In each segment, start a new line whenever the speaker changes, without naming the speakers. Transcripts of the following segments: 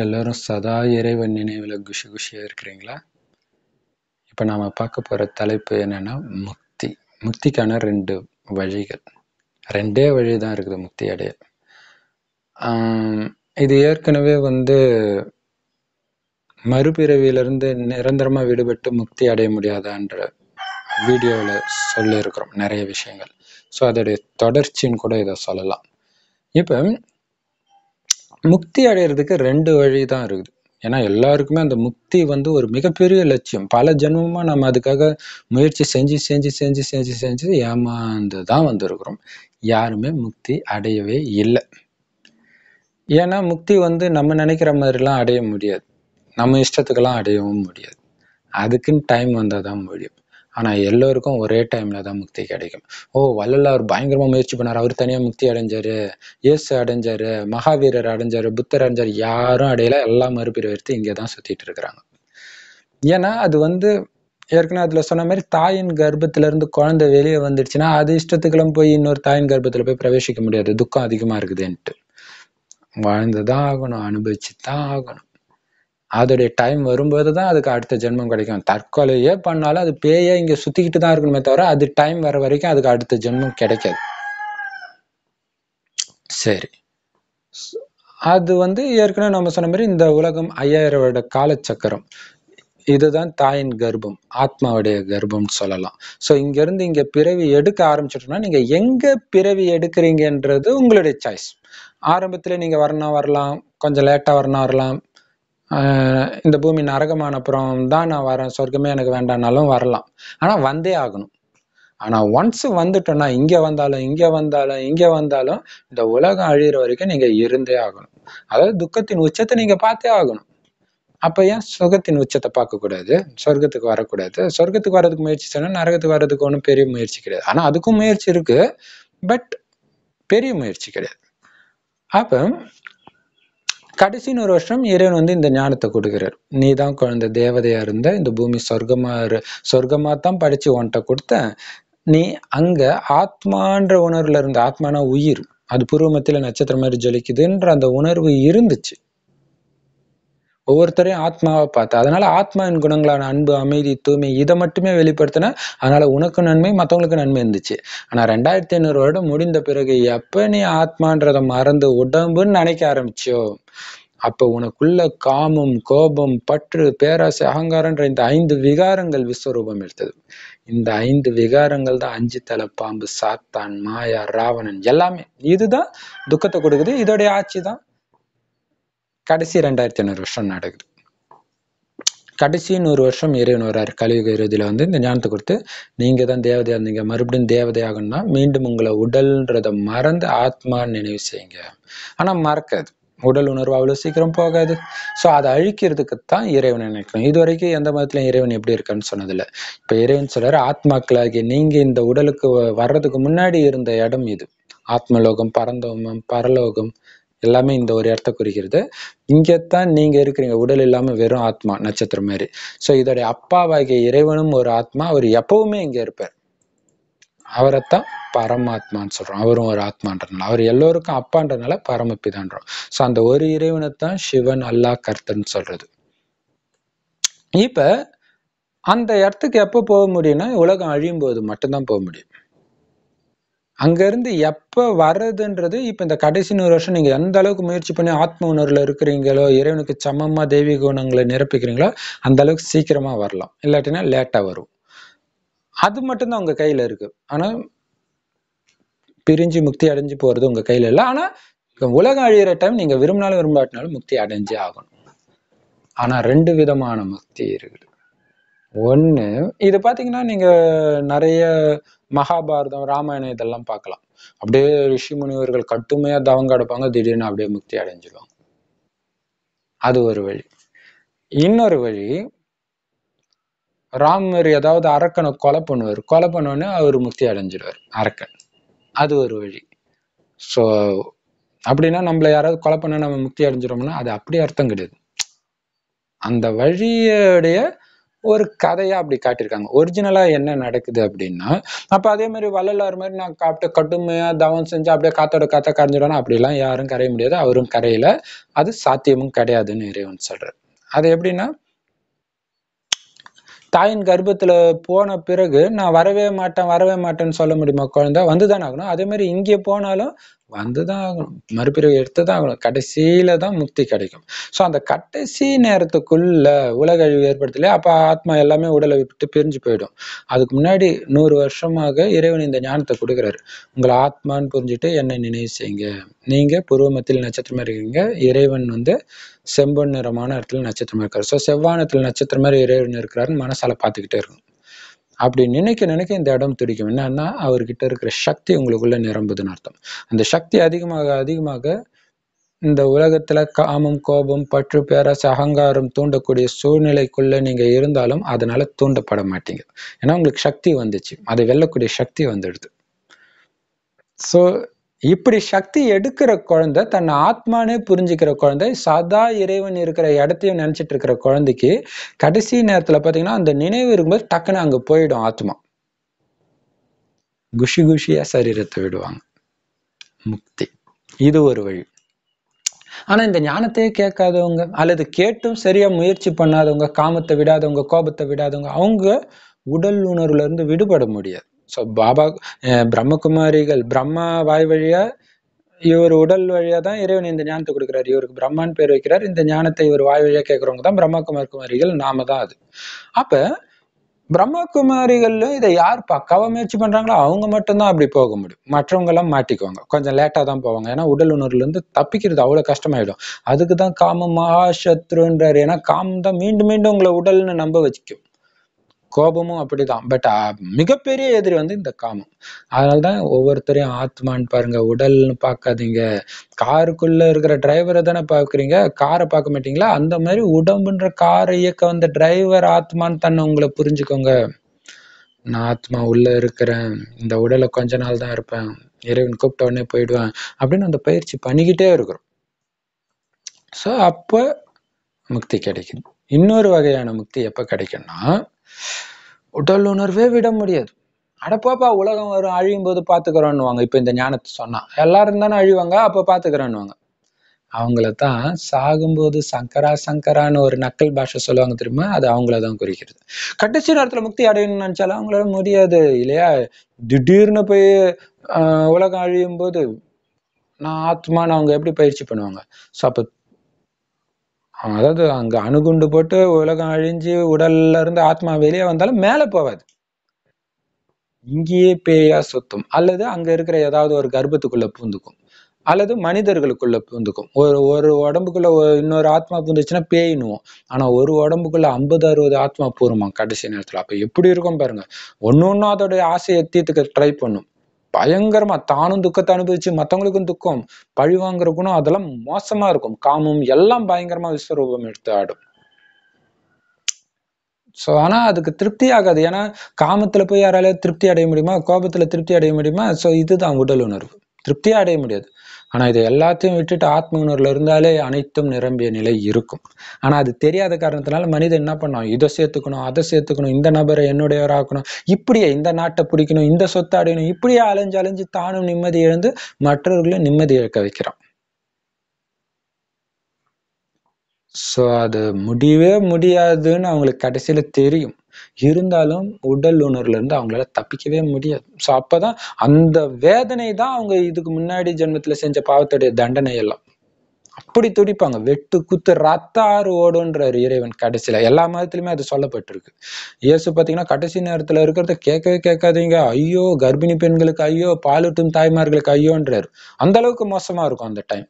எல்லோரும் சதா இறைவன் நினைவில் குஷி குஷியாக இருக்கிறீங்களா? இப்போ நாம் பார்க்க போகிற தலைப்பு என்னென்னா முக்தி. முக்திக்கான ரெண்டு வழிகள். ரெண்டே வழி தான் இருக்குது முக்தி அடைய. இது ஏற்கனவே வந்து மறுபிறவியிலிருந்து நிரந்தரமாக விடுபட்டு முக்தி அடைய முடியாதான்ற வீடியோவில் சொல்லியிருக்கிறோம் நிறைய விஷயங்கள். ஸோ அதோடைய தொடர்ச்சின்னு கூட இதை சொல்லலாம். இப்போ முக்தி அடையிறதுக்கு ரெண்டு வழி தான் இருக்குது. ஏன்னா எல்லாருக்குமே அந்த முக்தி வந்து ஒரு மிகப்பெரிய லட்சியம். பல ஜென்மமாக நம்ம அதுக்காக முயற்சி செஞ்சு செஞ்சு செஞ்சு செஞ்சு செஞ்சு ஏமாந்து தான் வந்திருக்கிறோம். யாருமே முக்தி அடையவே இல்லை. ஏன்னா முக்தி வந்து நம்ம நினைக்கிற மாதிரிலாம் அடைய முடியாது. நம்ம இஷ்டத்துக்கெல்லாம் அடையவும் முடியாது. அதுக்குன்னு டைம் வந்தால் தான் முடியும். ஆனால் எல்லோருக்கும் ஒரே டைமில் தான் முக்தி கிடைக்கும். ஓ வள்ளலார் பயங்கரமாக முயற்சி பண்ணார். அவர் தனியாக முக்தி அடைஞ்சார் இயேசு அடைஞ்சார் மகாவீரர் அடைஞ்சார் புத்தர் அடைஞ்சார் யாரும் அடையல. எல்லாம் மறுபிறவி எடுத்து இங்கே தான் சுற்றிட்டு இருக்கிறாங்க. ஏன்னா அது வந்து ஏற்கனவே அதில் சொன்ன மாதிரி தாயின் கர்ப்பத்திலேருந்து குழந்தை வெளியே வந்துடுச்சுன்னா அது இஷ்டத்துக்கெல்லாம் போய் இன்னொரு தாயின் கர்ப்பத்தில் போய் பிரவேசிக்க முடியாது. துக்கம் அதிகமாக இருக்குதுன்ட்டு. வாழ்ந்து தான் ஆகணும் அனுபவிச்சு தான் ஆகணும். அதோடைய டைம் வரும்போது தான் அதுக்கு அடுத்த ஜென்மம் கிடைக்கும். தற்கொலையே பண்ணாலும் அது பேயே இங்கே சுத்திக்கிட்டு தான் இருக்கணுமே தவிர அது டைம் வர வரைக்கும் அதுக்கு அடுத்த ஜென்மம் கிடைக்காது. சரி. அது வந்து ஏற்கனவே நம்ம சொன்ன மாதிரி இந்த உலகம் ஐயாயிரம் வருட காலச்சக்கரம். இதுதான் தாயின் கர்ப்பம் ஆத்மாவுடைய கர்ப்பம்னு சொல்லலாம். ஸோ இங்கேருந்து இங்கே பிறவி எடுக்க ஆரம்பிச்சிட்டோம்னா நீங்கள் எங்கே பிறவி எடுக்கிறீங்கன்றது உங்களுடைய சாய்ஸ் ஆரம்பத்தில் நீங்கள் வரணும் வரலாம். கொஞ்சம் லேட்டாக வரணும் வரலாம். இந்த பூமி நரகமான அப்புறம் தான் நான் வரேன். சொர்க்கமே எனக்கு வேண்டாம்னாலும் வரலாம். ஆனால் வந்தே ஆகணும். ஆனால் ஒன்ஸ் வந்துட்டோம்னா இங்கே வந்தாலும் இங்கே வந்தாலும் இங்கே வந்தாலும் இந்த உலகம் அழிகிற வரைக்கும் நீங்கள் இருந்தே ஆகணும். அதாவது துக்கத்தின் உச்சத்தை நீங்கள் பார்த்தே ஆகணும். அப்போ ஏன் சுகத்தின் உச்சத்தை பார்க்கக்கூடாது? சொர்க்கத்துக்கு வரக்கூடாது. சொர்க்கத்துக்கு வர்றதுக்கு முயற்சி செய்யணும் நரகத்துக்கு வர்றதுக்கு ஒன்றும் பெரிய முயற்சி கிடையாது. ஆனால் அதுக்கும் முயற்சி இருக்குது பட் பெரிய முயற்சி கிடையாது. அப்போ கடைசின்னு ஒரு வருஷம் இறைவன் வந்து இந்த ஞானத்தை கொடுக்கிறார். நீ தான் குழந்தை தேவதையா இருந்த இந்த பூமி சொர்க்கமா சொர்க்கமா தான் படிச்சு உன்கிட்ட கொடுத்தேன். நீ அங்க ஆத்மான்ற உணர்வுல இருந்த ஆத்மானா உயிர் அது பூர்வமத்தில நட்சத்திரம் மாதிரி ஜொலிக்குதுன்ற அந்த உணர்வு இருந்துச்சு. ஒவ்வொருத்தரையும் ஆத்மாவை பார்த்து அதனால ஆத்மாவின் குணங்களான அன்பு அமைதி தூய்மை இதை மட்டுமே வெளிப்படுத்தின அதனால உனக்கு நன்மை மற்றவங்களுக்கு நன்மை இருந்துச்சு. ஆனால் ரெண்டாயிரத்தி ஐநூறு வருடம் முடிந்த பிறகு எப்போ நீ ஆத்மான்றதை மறந்து உடம்புன்னு நினைக்க ஆரம்பிச்சோ அப்போ உனக்குள்ள காமம் கோபம் பற்று பேராசை அகங்காரன்ற இந்த ஐந்து விகாரங்கள் விஸ்வரூபம் எடுத்தது. இந்த ஐந்து விகாரங்கள் தான் அஞ்சு தலை பாம்பு சாத்தான் மாயா ராவணன் எல்லாமே. இதுதான் துக்கத்தை கொடுக்குது. இதோடைய ஆட்சி தான் கடைசி ரெண்டாயிரத்தி ஐநூறு வருஷம் நடக்குது. கடைசி நூறு வருஷம் இறைவன் கலியுக இறுதியில் வந்து இந்த ஞானத்தை கொடுத்து நீங்கள் தான் தேவதையா இருந்தீங்க மறுபடியும் தேவதையாகணும்னா மீண்டும் உங்களை உடல்ன்றதை மறந்து ஆத்மா நினைவு செய்யுங்க. ஆனா மறக்காது. உடல் உணர்வு அவ்வளவு சீக்கிரம் போகாது. ஸோ அதை அழிக்கிறதுக்கு தான் இறைவன் நினைக்கணும். இது வரைக்கும் எந்த மதத்துலையும் இறைவன் எப்படி இருக்கான்னு சொன்னதில்லை. இப்ப இறைவன் சொல்றாரு ஆத்மாக்களாகி நீங்க இந்த உடலுக்கு வ- வர்றதுக்கு முன்னாடி இருந்த இடம் இது. ஆத்மலோகம் பரந்தோமம் பரலோகம் எல்லாமே இந்த ஒரு இடத்த குறிக்கிறது. இங்கத்தான் நீங்க இருக்கிறீங்க. உடல் இல்லாம வெறும் ஆத்மா நட்சத்திரம் மாதிரி. ஸோ இதோடைய அப்பாவாகிய இறைவனும் ஒரு ஆத்மா. அவர் எப்பவுமே இங்க இருப்பார். அவரைத்தான் பரமாத்மான்னு சொல்றோம். அவரும் ஒரு ஆத்மான்றதுனால. அவர் எல்லோருக்கும் அப்பான்றதுனால பரமப்பிதான்றோம் ஸோ அந்த ஒரு இறைவனைத்தான் சிவன் அல்லாஹ் கர்த்தன்னு சொல்றது. இப்ப அந்த இடத்துக்கு எப்போ போக முடியும்னா உலகம் அழியும் போது மட்டும்தான் போக முடியும். அங்கேருந்து இருந்து வர்றதுன்றது இப்போ இந்த கடைசி நூறு வருஷம் நீங்கள் எந்த அளவுக்கு முயற்சி பண்ணி ஆத்ம உணர்வில் இருக்கிறீங்களோ இறைவனுக்கு சமமாக தெய்வீக குணங்களை நிரப்பிக்கிறீங்களோ அந்த அளவுக்கு சீக்கிரமாக வரலாம். இல்லாட்டினா லேட்டாக வரும். அது மட்டும்தான் உங்கள் கையில் இருக்குது ஆனால் பிரிஞ்சு முக்தி அடைஞ்சு போகிறது உங்கள் கையில் இல்லை. ஆனால் உலகம் அழியிற டைம் நீங்கள் விரும்பினாலும் விரும்பாட்டினாலும் முக்தி அடைஞ்சே ஆகணும். ஆனால் ரெண்டு விதமான முக்தி இருக்குது. ஒன்னு இது பாத்தீங்கன்னா நீங்க நிறைய மகாபாரதம் ராமாயணம் இதெல்லாம் பார்க்கலாம் அப்படியே ரிஷி முனிவர்கள் கட்டுமையா தவங்க கிடப்பாங்க திடீர்னு அப்படியே முக்தி அடைஞ்சிடுவாங்க அது ஒரு வழி. இன்னொரு வழி ராமர் ஏதாவது அரக்கனை கொலை பண்ணுவார். கொலை பண்ணோன்னே அவர் முக்தி அடைஞ்சிடுவார் அரக்கன். அது ஒரு வழி. ஸோ அப்படின்னா நம்மள யாராவது கொலை பண்ண நம்ம முக்தி அடைஞ்சிடோம்னா அது அப்படி அர்த்தம் கிடையாது. அந்த வழியுடைய ஒரு கதையா அப்படி காட்டியிருக்காங்க. ஒரிஜினலா என்ன நடக்குது அப்படின்னா அப்ப அதே மாதிரி வள்ளலார் மாதிரி நான் காப்பிட்டு கடுமையா தவம் செஞ்சு அப்படியே காத்தோட காத்த கரைஞ்சிடணும் அப்படிலாம் யாரும் கரைய முடியாது. அவரும் கரையில. அது சாத்தியமும் கிடையாதுன்னு இறைவன் சொல்றாரு. அது எப்படின்னா தாயின் கர்ப்பத்துல போன பிறகு நான் வரவே மாட்டேன் வரவே மாட்டேன்னு சொல்ல முடியுமா குழந்தை? வந்துதான் ஆகணும். அதே மாதிரி இங்கே போனாலும் வந்துதான் ஆகணும். மறுபிறவி எடுத்துதான் ஆகணும். கடைசியில தான் முக்தி கிடைக்கும். ஸோ அந்த கடைசி நேரத்துக்குள்ள உலக அழிவு ஏற்படுத்தலையே? அப்ப ஆத்மா எல்லாமே உடலை விட்டு பிரிஞ்சு போயிடும். அதுக்கு முன்னாடி நூறு வருஷமாக இறைவன் இந்த ஞானத்தை கொடுக்குறாரு. உங்களை ஆத்மான்னு புரிஞ்சுட்டு என்னை நினைவு செய்யுங்க. நீங்க பூர்வமத்தில் நட்சத்திரமா இருக்கீங்க. இறைவன் வந்து செம்பொன் நிறமான இடத்துல நட்சத்திரமா இருக்காரு. ஸோ செவ்வானத்தில் நட்சத்திரம் மாதிரி இறைவன் இருக்கிறாருன்னு மனசால பார்த்துக்கிட்டே இருக்கும் அப்படி நினைக்க நினைக்க இந்த இடம் துடிக்கும். என்னன்னா அவர்கிட்ட இருக்கிற சக்தி உங்களுக்குள்ள நிரம்புதுன்னு அர்த்தம். அந்த சக்தி அதிகமாக அதிகமாக இந்த உலகத்துல காமம் கோபம் பற்று பேராசை அகங்காரம் தூண்டக்கூடிய சூழ்நிலைக்குள்ள நீங்க இருந்தாலும் அதனால தூண்டப்பட மாட்டீங்க. ஏன்னா உங்களுக்கு சக்தி வந்துச்சு. அதை வெல்லக்கூடிய சக்தி வந்துடுது. ஸோ இப்படி சக்தி எடுக்கிற குழந்தை தன்னை ஆத்மானே புரிஞ்சுக்கிற குழந்தை சதா இறைவன் இருக்கிற இடத்தையும் நினைச்சிட்டு இருக்கிற குழந்தைக்கு கடைசி நேரத்துல பாத்தீங்கன்னா அந்த நினைவு இருக்கும்போது டக்குன்னு அங்க போயிடும் ஆத்மா. குஷி குஷியா சரீரத்தை விடுவாங்க. முக்தி. இது ஒரு வழி. ஆனா இந்த ஞானத்தையே கேட்காதவங்க அல்லது கேட்டும் சரியா முயற்சி பண்ணாதவங்க காமத்தை விடாதவங்க கோபத்தை விடாதவங்க அவங்க உடல் உணர்வுல இருந்து விடுபட முடியாது. ஸோ பாபா அஹ் பிரம்மகுமாரிகள் பிரம்மா வாய் வழியா இவர் உடல் வழியா தான் இறைவன் இந்த ஞானத்தை கொடுக்குறாரு. இவருக்கு பிரம்மான் பேர் வைக்கிறார். இந்த ஞானத்தை இவர் வாய் வழியா கேட்கறவங்க தான் பிரம்மகுமார் குமாரிகள் நாம தான் அது. அப்ப பிரம்மகுமாரிகள்ல இதை யார் பக்காவா முயற்சி பண்றாங்களோ அவங்க மட்டும்தான் அப்படி போக முடியும். மற்றவங்க எல்லாம் மாட்டிக்குவாங்க. கொஞ்சம் லேட்டா தான் போவாங்க. ஏன்னா உடல் உணர்வுல இருந்து தப்பிக்கிறது அவ்வளவு கஷ்டமாயிடும். அதுக்கு தான் காமம் மகாசத்ருன்றாரு. ஏன்னா காமம் தான் மீண்டும் மீண்டும் உங்களை உடல்னு நம்ப வச்சுக்கும். கோபமும் அப்படிதான். பட் மிகப்பெரிய எதிரி வந்து இந்த காமம். அதனாலதான் ஒவ்வொருத்தரையும் ஆத்மான்னு பாருங்க உடல்னு பார்க்காதீங்க. காருக்குள்ள இருக்கிற டிரைவரை தானே பாக்குறீங்க காரை பார்க்க மாட்டீங்களா? அந்த மாதிரி உடம்புன்ற காரை இயக்க வந்த டிரைவர் ஆத்மான்னு தன்னை உங்களை புரிஞ்சுக்கோங்க. நான் ஆத்மா உள்ள இருக்கிறேன். இந்த உடலை கொஞ்ச நாள் தான் இருப்பேன். இறைவன் கூப்பிட்ட உடனே போயிடுவேன். அப்படின்னு அந்த பயிற்சி பண்ணிக்கிட்டே இருக்கிறோம். ஸோ அப்போ முக்தி கிடைக்குது. இன்னொரு வகையான முக்தி எப்போ கிடைக்கும்னா உடல் உணர்வே விட முடியாது. அடப்பாப்பா உலகம் வரும் அழியும் போது பாத்துக்கிறோன்னுவாங்க. இப்ப இந்த ஞானத்தை சொன்னா. எல்லாரும் தானே அழிவாங்க அப்ப பாத்துக்கிறோன்னுவாங்க. அவங்கள தான் சாகும்போது சங்கரா சங்கரான்னு ஒரு நக்கல் பாஷை சொல்லுவாங்க தெரியுமா? அது அவங்கள தான் குறிக்கிறது. கடைசி நேரத்துல முக்தி அடையணும்னு நினைச்சாலும் அவங்களால முடியாது இல்லையா? திடீர்னு போய் ஆஹ் உலகம் அழியும் போது நான் ஆத்மான்னு அவங்க எப்படி பயிற்சி பண்ணுவாங்க? ஸோ அப்போ அதாவது அங்க அணுகுண்டு போட்டு உலகம் அழிஞ்சு உடல்ல இருந்து ஆத்மா வெளியே வந்தாலும் மேல போவாது இங்கேயே பேயா சுத்தும். அல்லது அங்க இருக்கிற ஏதாவது ஒரு கர்ப்பத்துக்குள்ள பூந்துக்கும். அல்லது மனிதர்களுக்குள்ள பூந்துக்கும். ஒரு ஒரு உடம்புக்குள்ள ஒரு இன்னொரு ஆத்மா பூந்துச்சுன்னா பேயினுவோம். ஆனா ஒரு உடம்புக்குள்ள ஐம்பது அறுபது ஆத்மா பூருமா கடைசி நேரத்துல. அப்ப எப்படி இருக்கும் பாருங்க. ஒண்ணு ஒன்னும் அதோடைய ஆசையை தீர்த்துக்க ட்ரை பண்ணும். பயங்கரமா தானும் துக்கத்தை அனுபவிச்சு மத்தவங்களுக்கும் துக்கம் பழி வாங்குற குணம் அதெல்லாம் மோசமா இருக்கும். காமம் எல்லாம் பயங்கரமா விஸ்வரூபம் எடுத்து ஆடும். சோ ஆனா அதுக்கு திருப்தி ஆகாது. ஏன்னா காமத்துல போய் யாரால திருப்தி அடைய முடியுமா? கோபத்துல திருப்தி அடைய முடியுமா? சோ இதுதான் உடல் உணர்வு. திருப்தியாக அடைய முடியாது. ஆனால் இது எல்லாத்தையும் விட்டுட்டு ஆத்ம உணர்வில் இருந்தாலே அனைத்தும் நிரம்பிய நிலை இருக்கும். ஆனால் அது தெரியாத காரணத்தினால மனிதன் என்ன பண்ணான் இதை சேர்த்துக்கணும் அதை சேர்த்துக்கணும் இந்த நபரை என்னுடையவராக்கணும் இப்படியே இந்த நாட்டை பிடிக்கணும் இந்த சொத்தை அடையணும் இப்படியே அலைஞ்சு அலைஞ்சு தானும் நிம்மதி இழந்து மற்றவர்களையும் நிம்மதி இழக்க வைக்கிறான். ஸோ அது முடியவே முடியாதுன்னு அவங்களுக்கு கடைசியில் தெரியும். இருந்தாலும் உடல் உணர்வுல இருந்து அவங்களால தப்பிக்கவே முடியாது. சோ அப்பதான் அந்த வேதனை தான் அவங்க இதுக்கு முன்னாடி ஜென்மத்துல செஞ்ச பாவத்துடைய தண்டனை எல்லாம். அப்படி துடிப்பாங்க. வெட்டு குத்து ரத்த ஆறு ஓடுன்றாரு இறைவன் கடைசியில. எல்லா மதத்திலுமே அது சொல்லப்பட்டிருக்கு. இயேசு பாத்தீங்கன்னா கடைசி நேரத்துல இருக்கிறத கேட்கவே கேட்காதீங்க. ஐயோ கர்ப்பிணி பெண்களுக்கு ஐயோ பாலூட்டும் தாய்மார்களுக்கு ஐயோன்றாரு. அந்த அளவுக்கு மோசமா இருக்கும் அந்த டைம்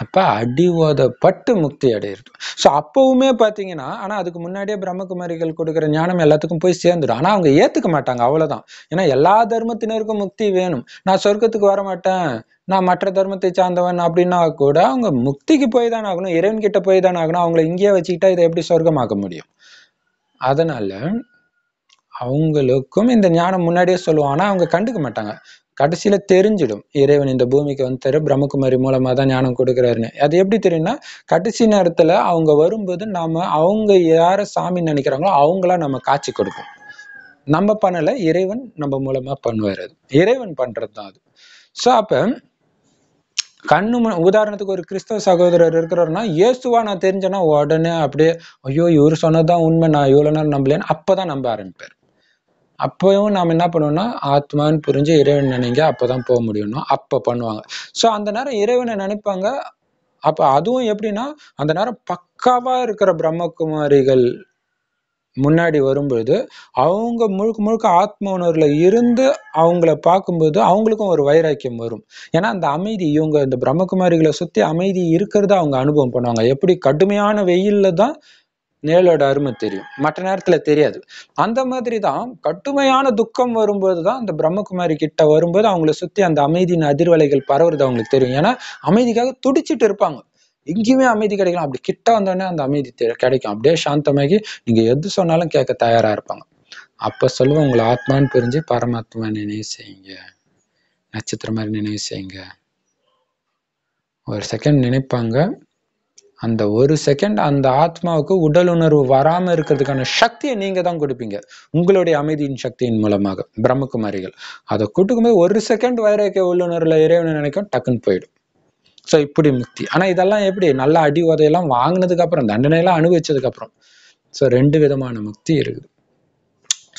அப்ப அடி ஓதப்பட்டு முக்தி அடையிறது. ஸோ அப்பவுமே பாத்தீங்கன்னா ஆனா அதுக்கு முன்னாடியே பிரம்மகுமாரிகள் கொடுக்குற ஞானம் எல்லாத்துக்கும் போய் சேர்ந்துடும். ஆனா அவங்க ஏத்துக்க மாட்டாங்க அவ்வளவுதான். ஏன்னா எல்லா தர்மத்தினருக்கும் முக்தி வேணும். நான் சொர்க்கத்துக்கு வர மாட்டேன் நான் மற்ற தர்மத்தை சார்ந்தவன் அப்படின்னா கூட அவங்க முக்திக்கு போய் தானே ஆகணும் இறைவன் கிட்ட போய் தானே ஆகணும் அவங்கள இங்கேயே வச்சுக்கிட்டா இதை எப்படி சொர்க்கமாக்க முடியும்? அதனால அவங்களுக்கும் இந்த ஞானம் முன்னாடியே சொல்லுவோம் ஆனா அவங்க கண்டுக்க மாட்டாங்க. கடைசியில தெரிஞ்சிடும். இறைவன் இந்த பூமிக்கு வந்துட்டாரு பிரம்மகுமாரி மூலமா தான் ஞானம் கொடுக்குறாருன்னு. அது எப்படி தெரியும்னா கடைசி நேரத்துல அவங்க வரும்போது நாம அவங்க யார சாமி நினைக்கிறாங்களோ அவங்களா நம்ம காட்சி கொடுப்போம். நம்ம பண்ணல இறைவன் நம்ம மூலமா பண்ணுவார் அது. இறைவன் பண்றது தான் அது. ஸோ அப்ப கண்ணு உதாரணத்துக்கு ஒரு கிறிஸ்தவ சகோதரர் இருக்கிறாருன்னா இயேசுவா நான் தெரிஞ்சேன்னா உடனே அப்படியே ஐயோ இவர் சொன்னதுதான் உண்மை நான் இவ்வளோ நேரம் நம்பலேன்னு அப்பதான் நம்ப ஆரம்பிப்பார். அப்பவும் நாம என்ன பண்ணுவோம்னா ஆத்மான்னு புரிஞ்சு இறைவன் நினைங்க அப்பதான் போக முடியும்னா அப்ப பண்ணுவாங்க. ஸோ அந்த நேரம் இறைவனை நினைப்பாங்க. அப்ப அதுவும் எப்படின்னா அந்த நேரம் பக்காவா இருக்கிற பிரம்மகுமாரிகள் முன்னாடி வரும்பொழுது அவங்க முழுக்க முழுக்க ஆத்ம உணர்வில் இருந்து அவங்கள பார்க்கும்போது அவங்களுக்கும் ஒரு வைராக்கியம் வரும். ஏன்னா அந்த அமைதி இவங்க இந்த பிரம்மகுமாரிகளை சுத்தி அமைதி இருக்கிறத அவங்க அனுபவம் பண்ணுவாங்க. எப்படி கடுமையான வெயிலில் தான் நிழலோட அருமை தெரியும். மற்ற நேரத்துல தெரியாது. அந்த மாதிரி தான் கடுமையான துக்கம் வரும்போது தான் அந்த பிரம்மகுமாரி கிட்ட வரும்போது அவங்கள சுத்தி அந்த அமைதியின் அதிர்வலைகள் பரவுறது அவங்களுக்கு தெரியும். ஏன்னா அமைதிக்காக துடிச்சிட்டு இருப்பாங்க. எங்கேயுமே அமைதி கிடைக்கலாம் அப்படி கிட்ட வந்தோடனே அந்த அமைதி தெ- கிடைக்கும். அப்படியே சாந்தமாகி நீங்க எது சொன்னாலும் கேட்க தயாரா இருப்பாங்க. அப்ப சொல்லுவோம் உங்களை ஆத்மான்னு புரிஞ்சு பரமாத்மா நினைவு செய்யுங்க. நட்சத்திரம் மாதிரி நினைவு செய்யுங்க. ஒரு செகண்ட் நினைப்பாங்க. அந்த ஒரு செகண்ட் அந்த ஆத்மாவுக்கு உடல் உணர்வு வராம இருக்கிறதுக்கான சக்தியை நீங்க தான் கொடுப்பீங்க. உங்களுடைய அமைதியின் சக்தியின் மூலமாக பிரம்மகுமாரிகள். அதை கொடுக்கும்போது ஒரு செகண்ட் வைராக்கிய உள்ளுணர்வுல இறைவனை நினைக்கும் டக்குன்னு போயிடும். ஸோ இப்படி முக்தி. ஆனா இதெல்லாம் எப்படி? நல்ல அடி உதையெல்லாம் வாங்கினதுக்கு அப்புறம் தண்டனையெல்லாம் அனுபவிச்சதுக்கு அப்புறம். ஸோ ரெண்டு விதமான முக்தி இருக்குது.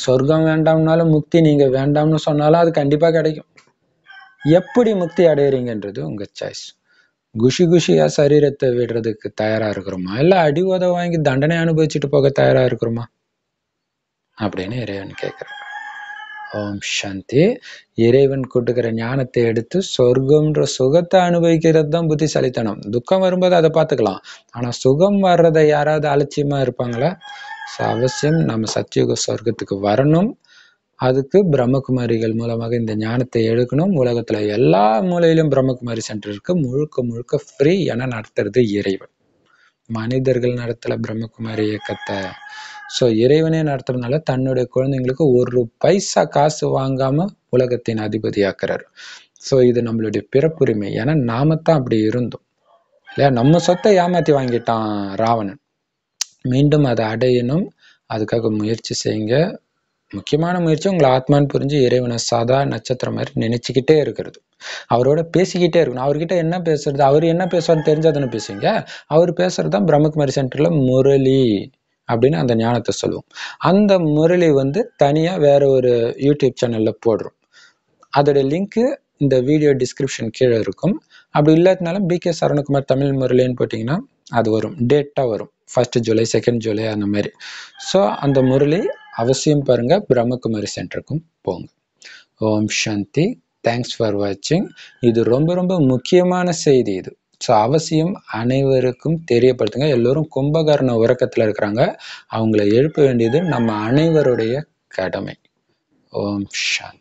சொர்க்கம் வேண்டாம்னாலும் முக்தி நீங்க வேண்டாம்னு சொன்னாலும் அது கண்டிப்பா கிடைக்கும். எப்படி முக்தி அடையிறீங்கன்றது உங்க சாய்ஸ் குஷி குஷியா சரீரத்தை விடுறதுக்கு தயாரா இருக்கிறோமா? இல்ல அடி உத வாங்கி தண்டனை அனுபவிச்சுட்டு போக தயாரா இருக்கிறோமா? அப்படின்னு இறைவன் கேட்கிறார் ஓம் சாந்தி. இறைவன் கொடுக்குற ஞானத்தை எடுத்து சொர்க்கம்ன்ற சுகத்தை அனுபவிக்கிறது தான் புத்திசாலித்தனம். துக்கம் வரும்போது அதை பார்த்துக்கலாம். ஆனா சுகம் வர்றதை யாராவது அலட்சியமா இருப்பாங்களா? ஸோ அவசியம் நம்ம சத்தியுக சொர்க்கத்துக்கு வரணும். அதுக்கு பிரம்மகுமாரிகள் மூலமாக இந்த ஞானத்தை எடுக்கணும். உலகத்துல எல்லா மூலையிலும் பிரம்மகுமாரி சென்டர் இருக்கு. முழுக்க முழுக்க ஃப்ரீ என நடத்துறது இறைவன். மனிதர்கள் நடத்தல பிரம்மகுமாரி இயக்கத்தை. ஸோ இறைவனே நடத்துறதுனால தன்னுடைய குழந்தைங்களுக்கு ஒரு பைசா காசு வாங்காம உலகத்தின் அதிபதியாக்குறாரு. ஸோ இது நம்மளுடைய பிறப்புரிமை. ஏன்னா நாம தான் அப்படி இருந்தோம். இல்லையா? நம்ம சொத்தை ஏமாத்தி வாங்கிட்டான் ராவணன். மீண்டும் அதை அடையணும். அதுக்காக முயற்சி செய்யுங்க. முக்கியமான முயற்சி உங்களை ஆத்மான்னு புரிஞ்சு இறைவனை சாதா நட்சத்திரம் மாதிரி நினைச்சுக்கிட்டே இருக்கிறது. அவரோட பேசிக்கிட்டே இருக்கணும். அவர்கிட்ட என்ன பேசுறது? அவர் என்ன பேசுவார்னு தெரிஞ்சா தானே பேசுவீங்க? அவர் பேசுறது தான் பிரம்மகுமாரி சென்டர்ல முரளி அப்படின்னு அந்த ஞானத்தை சொல்லுவோம். அந்த முரளி வந்து தனியா வேற ஒரு யூடியூப் சேனல்ல போடுறோம். அதோட லிங்க்கு இந்த வீடியோ டிஸ்கிரிப்ஷன் கீழே இருக்கும். அப்படி இல்லாதனால பிகே சரவணகுமார் தமிழ் முரளின்னு போட்டிங்கன்னா அது வரும். டேட்டாக வரும். ஃபர்ஸ்ட் ஜூலை செகண்ட் ஜூலை அந்த மாதிரி. ஸோ அந்த முரளி அவசியம் பாருங்க. பிரம்மகுமாரி சென்டருக்கும் போங்க. ஓம் சாந்தி. தேங்க்ஸ் ஃபார் வாட்சிங் இது ரொம்ப ரொம்ப முக்கியமான செய்தி இது. ஸோ அவசியம் அனைவருக்கும் தெரியப்படுத்துங்க. எல்லோரும் கும்பகர்ண உறக்கத்தில் இருக்கிறாங்க. அவங்கள எழுப்ப வேண்டியது நம்ம அனைவருடைய கடமை. ஓம் சாந்தி.